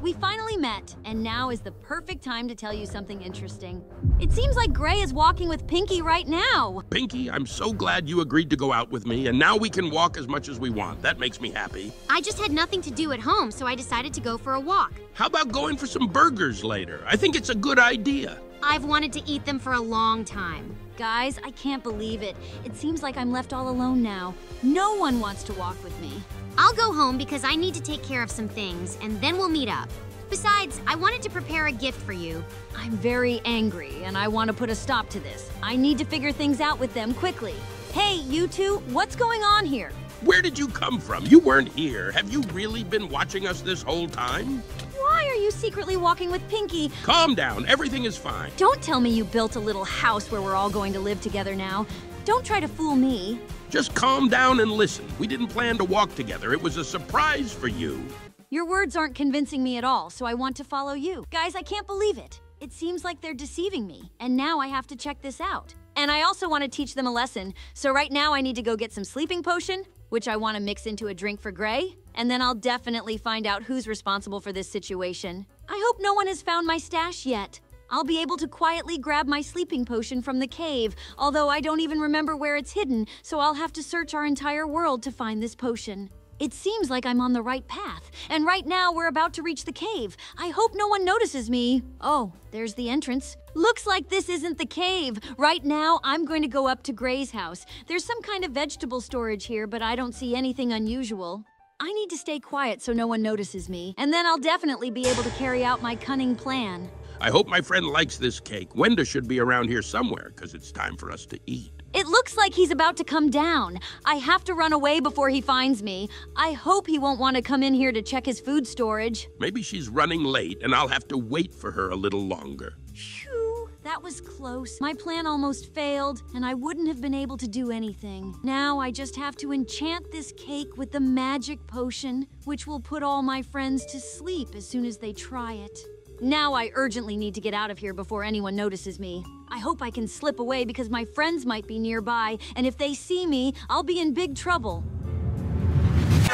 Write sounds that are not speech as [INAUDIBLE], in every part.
we finally met, and now is the perfect time to tell you something interesting. It seems like Gray is walking with Pinki right now. Pinki, I'm so glad you agreed to go out with me, and now we can walk as much as we want. That makes me happy. I just had nothing to do at home, so I decided to go for a walk. How about going for some burgers later? I think it's a good idea. I've wanted to eat them for a long time. Guys, I can't believe it. It seems like I'm left all alone now. No one wants to walk with me. I'll go home because I need to take care of some things, and then we'll meet up. Besides, I wanted to prepare a gift for you. I'm very angry, and I want to put a stop to this. I need to figure things out with them quickly. Hey, you two, what's going on here? Where did you come from? You weren't here. Have you really been watching us this whole time? Why are you secretly walking with Pinki? Calm down. Everything is fine. Don't tell me you built a little house where we're all going to live together now. Don't try to fool me. Just calm down and listen. We didn't plan to walk together. It was a surprise for you. Your words aren't convincing me at all, so I want to follow you. Guys, I can't believe it. It seems like they're deceiving me, and now I have to check this out. And I also want to teach them a lesson, so right now I need to go get some sleeping potion, which I want to mix into a drink for Gray, and then I'll definitely find out who's responsible for this situation. I hope no one has found my stash yet. I'll be able to quietly grab my sleeping potion from the cave, although I don't even remember where it's hidden, so I'll have to search our entire world to find this potion. It seems like I'm on the right path, and right now we're about to reach the cave. I hope no one notices me. Oh, there's the entrance. Looks like this isn't the cave. Right now, I'm going to go up to Gray's house. There's some kind of vegetable storage here, but I don't see anything unusual. I need to stay quiet so no one notices me, and then I'll definitely be able to carry out my cunning plan. I hope my friend likes this cake. Wenda should be around here somewhere, because it's time for us to eat. It looks like he's about to come down. I have to run away before he finds me. I hope he won't want to come in here to check his food storage. Maybe she's running late, and I'll have to wait for her a little longer. Phew, that was close. My plan almost failed, and I wouldn't have been able to do anything. Now I just have to enchant this cake with the magic potion, which will put all my friends to sleep as soon as they try it. Now I urgently need to get out of here before anyone notices me. I hope I can slip away because my friends might be nearby, and if they see me, I'll be in big trouble.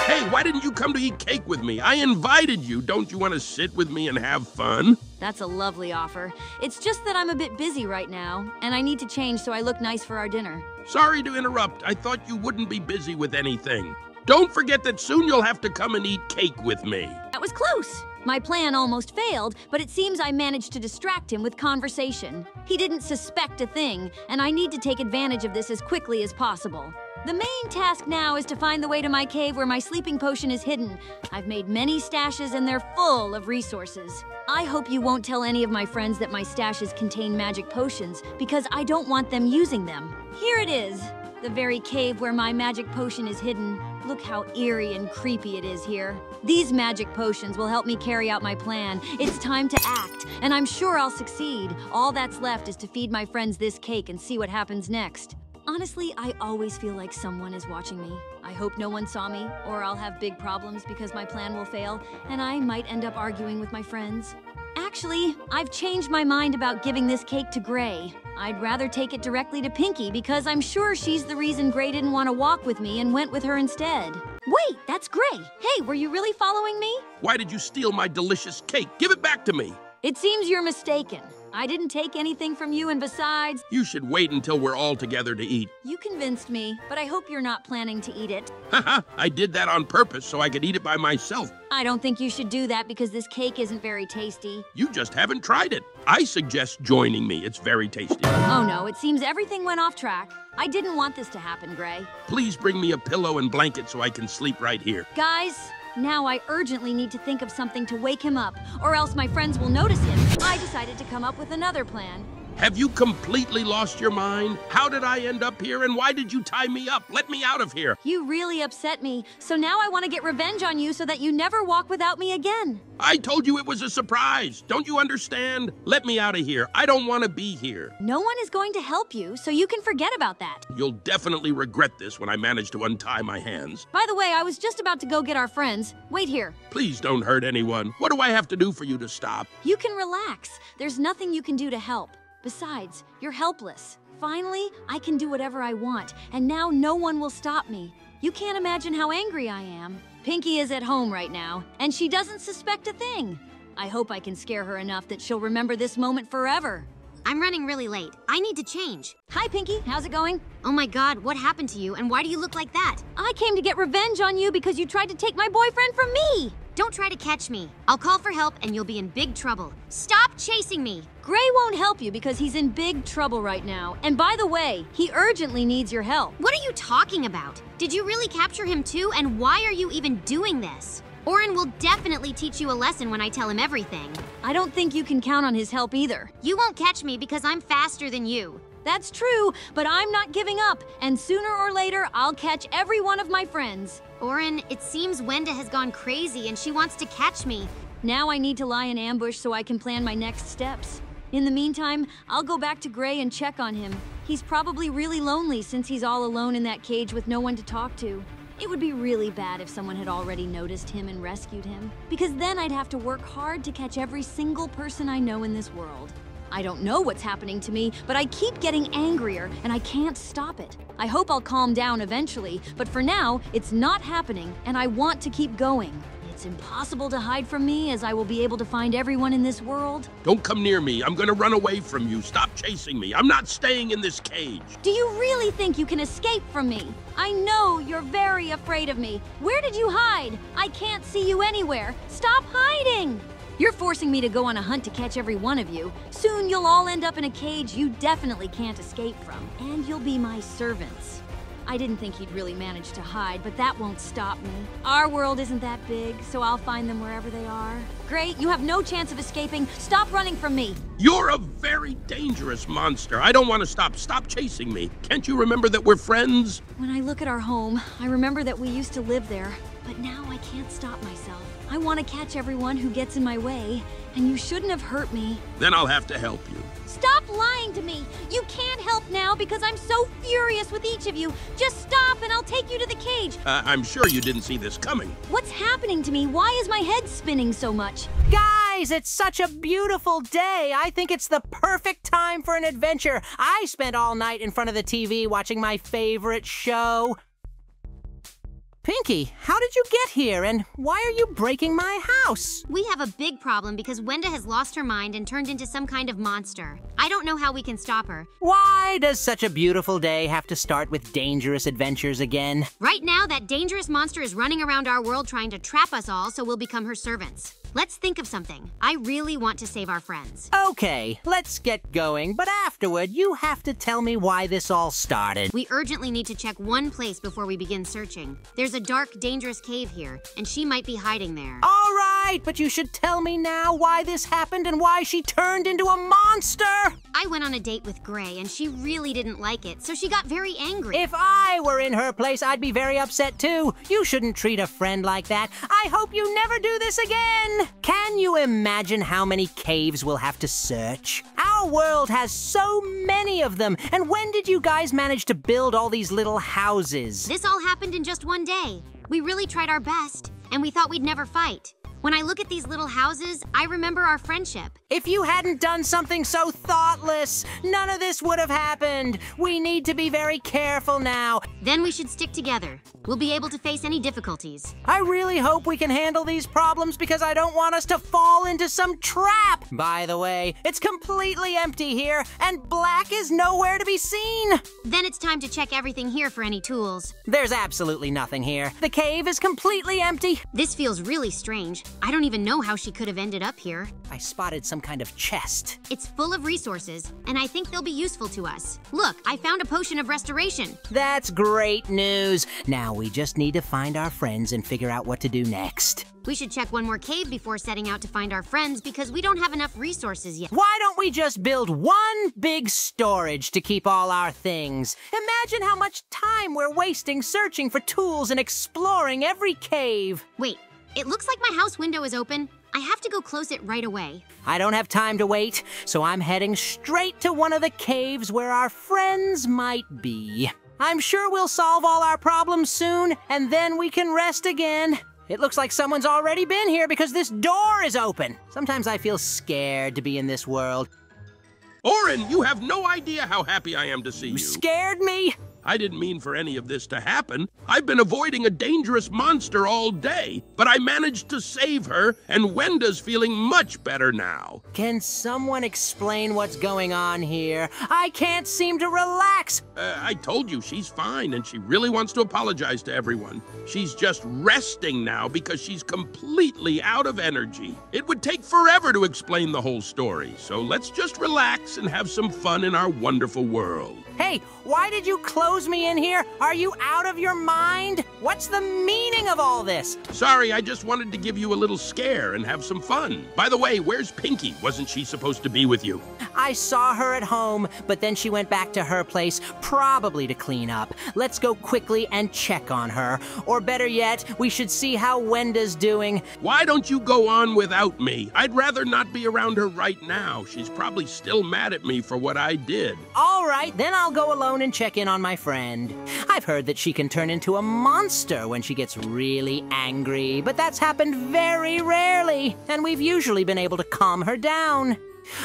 Hey, why didn't you come to eat cake with me? I invited you. Don't you want to sit with me and have fun? That's a lovely offer. It's just that I'm a bit busy right now, and I need to change so I look nice for our dinner. Sorry to interrupt. I thought you wouldn't be busy with anything. Don't forget that soon you'll have to come and eat cake with me. That was close. My plan almost failed, but it seems I managed to distract him with conversation. He didn't suspect a thing, and I need to take advantage of this as quickly as possible. The main task now is to find the way to my cave where my sleeping potion is hidden. I've made many stashes and they're full of resources. I hope you won't tell any of my friends that my stashes contain magic potions, because I don't want them using them. Here it is, the very cave where my magic potion is hidden. Look how eerie and creepy it is here. These magic potions will help me carry out my plan. It's time to act, and I'm sure I'll succeed. All that's left is to feed my friends this cake and see what happens next. Honestly, I always feel like someone is watching me. I hope no one saw me, or I'll have big problems because my plan will fail, and I might end up arguing with my friends. Actually, I've changed my mind about giving this cake to Gray. I'd rather take it directly to Pinki because I'm sure she's the reason Gray didn't want to walk with me and went with her instead. Wait, that's Gray. Hey, were you really following me? Why did you steal my delicious cake? Give it back to me. It seems you're mistaken. I didn't take anything from you, and besides, You should wait until we're all together to eat. you convinced me, but I hope you're not planning to eat it. [LAUGHS] Haha, I did that on purpose so I could eat it by myself. I don't think you should do that because this cake isn't very tasty. You just haven't tried it. I suggest joining me. It's very tasty. Oh no, it seems everything went off track. I didn't want this to happen, Gray. Please bring me a pillow and blanket so I can sleep right here. Guys, now I urgently need to think of something to wake him up, or else my friends will notice him. I decided to come up with another plan. Have you completely lost your mind? How did I end up here and why did you tie me up? Let me out of here. You really upset me, so now I want to get revenge on you so that you never walk without me again. I told you it was a surprise. Don't you understand? Let me out of here. I don't want to be here. No one is going to help you, so you can forget about that. You'll definitely regret this when I manage to untie my hands. By the way, I was just about to go get our friends. Wait here. Please don't hurt anyone. What do I have to do for you to stop? You can relax. There's nothing you can do to help. Besides, you're helpless. Finally, I can do whatever I want, and now no one will stop me. You can't imagine how angry I am. Pinki is at home right now, and she doesn't suspect a thing. I hope I can scare her enough that she'll remember this moment forever. I'm running really late. I need to change. Hi, Pinki. How's it going? Oh my god, what happened to you and why do you look like that? I came to get revenge on you because you tried to take my boyfriend from me. Don't try to catch me. I'll call for help and you'll be in big trouble. Stop chasing me! Gray won't help you because he's in big trouble right now. And by the way, he urgently needs your help. What are you talking about? Did you really capture him too? And why are you even doing this? Oren will definitely teach you a lesson when I tell him everything. I don't think you can count on his help either. You won't catch me because I'm faster than you. That's true, but I'm not giving up, and sooner or later, I'll catch every one of my friends. Oren, it seems Wenda has gone crazy and she wants to catch me. Now I need to lie in ambush so I can plan my next steps. In the meantime, I'll go back to Gray and check on him. He's probably really lonely since he's all alone in that cage with no one to talk to. It would be really bad if someone had already noticed him and rescued him, because then I'd have to work hard to catch every single person I know in this world. I don't know what's happening to me, but I keep getting angrier and I can't stop it. I hope I'll calm down eventually, but for now, it's not happening and I want to keep going. It's impossible to hide from me as I will be able to find everyone in this world. Don't come near me. I'm gonna run away from you. Stop chasing me. I'm not staying in this cage. Do you really think you can escape from me? I know you're very afraid of me. Where did you hide? I can't see you anywhere. Stop hiding! You're forcing me to go on a hunt to catch every one of you. Soon you'll all end up in a cage you definitely can't escape from, and you'll be my servants. I didn't think he'd really manage to hide, but that won't stop me. Our world isn't that big, so I'll find them wherever they are. Great, you have no chance of escaping. Stop running from me. You're a very dangerous monster. I don't want to stop. Stop chasing me. Can't you remember that we're friends? When I look at our home, I remember that we used to live there, but now I can't stop myself. I want to catch everyone who gets in my way, and you shouldn't have hurt me. Then I'll have to help you. Stop lying to me! You can't help now because I'm so furious with each of you. Just stop and I'll take you to the cage. Uh, I'm sure you didn't see this coming. What's happening to me? Why is my head spinning so much? Guys, it's such a beautiful day. I think it's the perfect time for an adventure. I spent all night in front of the TV watching my favorite show. Pinki, how did you get here and why are you breaking my house? We have a big problem because Wenda has lost her mind and turned into some kind of monster. I don't know how we can stop her. Why does such a beautiful day have to start with dangerous adventures again? Right now, that dangerous monster is running around our world trying to trap us all so we'll become her servants. Let's think of something. I really want to save our friends. Okay, let's get going, but afterward, you have to tell me why this all started. We urgently need to check one place before we begin searching. There's a dark, dangerous cave here, and she might be hiding there. All right, but you should tell me now why this happened and why she turned into a monster. I went on a date with Gray, and she really didn't like it, so she got very angry. If I were in her place, I'd be very upset too. You shouldn't treat a friend like that. I hope you never do this again. Can you imagine how many caves we'll have to search? Our world has so many of them. And when did you guys manage to build all these little houses? This all happened in just one day. We really tried our best, and we thought we'd never fight. When I look at these little houses, I remember our friendship. If you hadn't done something so thoughtless, none of this would have happened. We need to be very careful now. Then we should stick together. We'll be able to face any difficulties. I really hope we can handle these problems because I don't want us to fall into some trap. By the way, it's completely empty here, and Black is nowhere to be seen. Then it's time to check everything here for any tools. There's absolutely nothing here. The cave is completely empty. This feels really strange. I don't even know how she could have ended up here. I spotted some kind of chest. It's full of resources, and I think they'll be useful to us. Look, I found a potion of restoration. That's great news. Now we just need to find our friends and figure out what to do next. We should check one more cave before setting out to find our friends because we don't have enough resources yet. Why don't we just build one big storage to keep all our things? Imagine how much time we're wasting searching for tools and exploring every cave. Wait, it looks like my house window is open. I have to go close it right away. I don't have time to wait, so I'm heading straight to one of the caves where our friends might be. I'm sure we'll solve all our problems soon, and then we can rest again. It looks like someone's already been here because this door is open. Sometimes I feel scared to be in this world. Oren, you have no idea how happy I am to see you. Scared me? I didn't mean for any of this to happen. I've been avoiding a dangerous monster all day, but I managed to save her, and Wenda's feeling much better now. Can someone explain what's going on here? I can't seem to relax. Uh, I told you she's fine, and she really wants to apologize to everyone. She's just resting now because she's completely out of energy. It would take forever to explain the whole story, so let's just relax and have some fun in our wonderful world. Hey, why did you close me in here? Are you out of your mind? What's the meaning of all this? Sorry, I just wanted to give you a little scare and have some fun. By the way, where's Pinki? Wasn't she supposed to be with you? I saw her at home, but then she went back to her place, probably to clean up. Let's go quickly and check on her. Or better yet, we should see how Wenda's doing. Why don't you go on without me? I'd rather not be around her right now. She's probably still mad at me for what I did. All right, then I'll go alone and check in on my friend. I've heard that she can turn into a monster when she gets really angry, but that's happened very rarely, and we've usually been able to calm her down.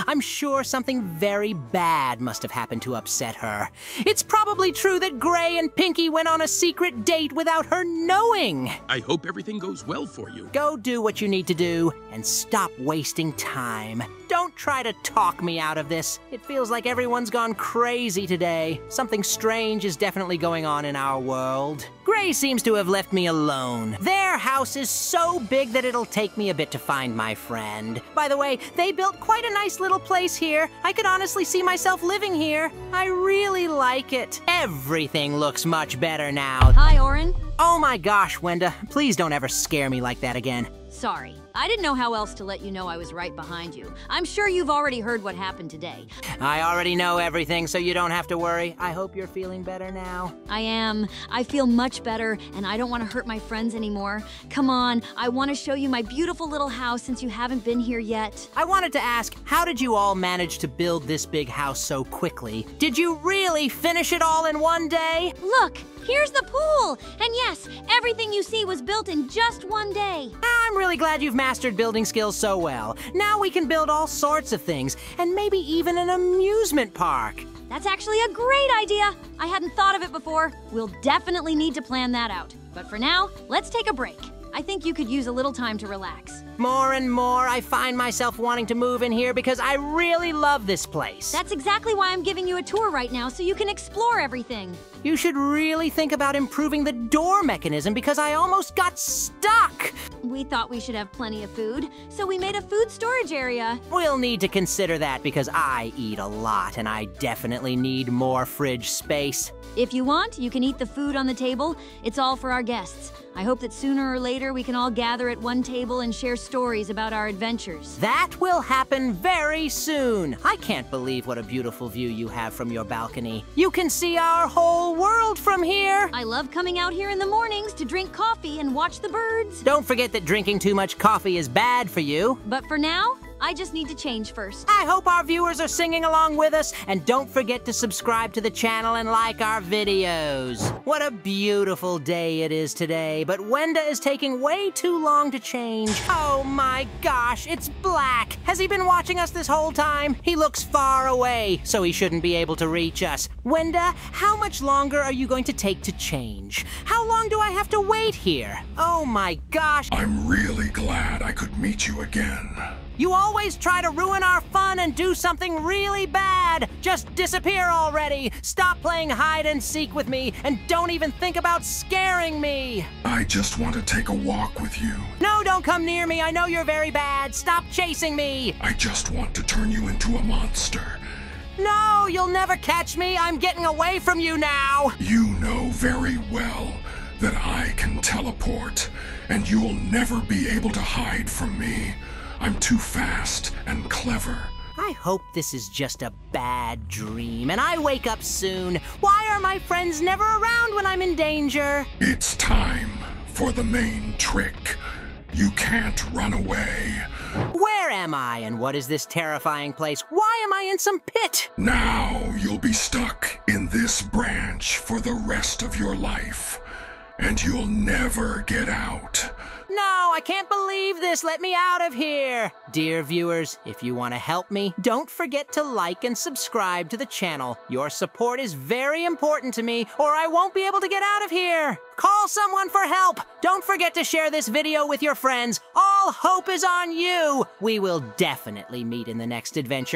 I'm sure something very bad must have happened to upset her. It's probably true that Gray and Pinki went on a secret date without her knowing. I hope everything goes well for you. Go do what you need to do and stop wasting time. Don't try to talk me out of this. It feels like everyone's gone crazy today. Something strange is definitely going on in our world. Gray seems to have left me alone. Their house is so big that it'll take me a bit to find my friend. By the way, they built quite a nice little place here. I could honestly see myself living here. I really like it. Everything looks much better now. Hi, Oren. Oh my gosh, Wenda, please don't ever scare me like that again. Sorry. I didn't know how else to let you know I was right behind you. I'm sure you've already heard what happened today. I already know everything, so you don't have to worry. I hope you're feeling better now. I am. I feel much better, and I don't want to hurt my friends anymore. Come on, I want to show you my beautiful little house since you haven't been here yet. I wanted to ask, how did you all manage to build this big house so quickly? Did you really finish it all in one day? Look, here's the pool! And yes, everything you see was built in just one day. I'm really glad you've mastered building skills so well. Now we can build all sorts of things, and maybe even an amusement park. That's actually a great idea. I hadn't thought of it before. We'll definitely need to plan that out. But for now, let's take a break. I think you could use a little time to relax. More and more, I find myself wanting to move in here because I really love this place. That's exactly why I'm giving you a tour right now so you can explore everything. You should really think about improving the door mechanism because I almost got stuck. We thought we should have plenty of food, so we made a food storage area. We'll need to consider that because I eat a lot and I definitely need more fridge space. If you want, you can eat the food on the table. It's all for our guests. I hope that sooner or later we can all gather at one table and share stories about our adventures. That will happen very soon. I can't believe what a beautiful view you have from your balcony. You can see our whole world from here. I love coming out here in the mornings to drink coffee and watch the birds. Don't forget that drinking too much coffee is bad for you. But for now, I just need to change first. I hope our viewers are singing along with us, and don't forget to subscribe to the channel and like our videos. What a beautiful day it is today, but Wenda is taking way too long to change. Oh my gosh, it's Black. Has he been watching us this whole time? He looks far away, so he shouldn't be able to reach us. Wenda, how much longer are you going to take to change? How long do I have to wait here? Oh my gosh. I'm really glad I could meet you again. You always try to ruin our fun and do something really bad. Just disappear already. Stop playing hide and seek with me and don't even think about scaring me. I just want to take a walk with you. No, don't come near me. I know you're very bad. Stop chasing me. I just want to turn you into a monster. No, you'll never catch me. I'm getting away from you now. You know very well that I can teleport, and you'll never be able to hide from me. I'm too fast and clever. I hope this is just a bad dream and I wake up soon. Why are my friends never around when I'm in danger? It's time for the main trick. You can't run away. Where am I and what is this terrifying place? Why am I in some pit? Now you'll be stuck in this branch for the rest of your life, and you'll never get out. No, I can't believe this. Let me out of here. Dear viewers, if you want to help me, don't forget to like and subscribe to the channel. Your support is very important to me, or I won't be able to get out of here. Call someone for help. Don't forget to share this video with your friends. All hope is on you. We will definitely meet in the next adventure.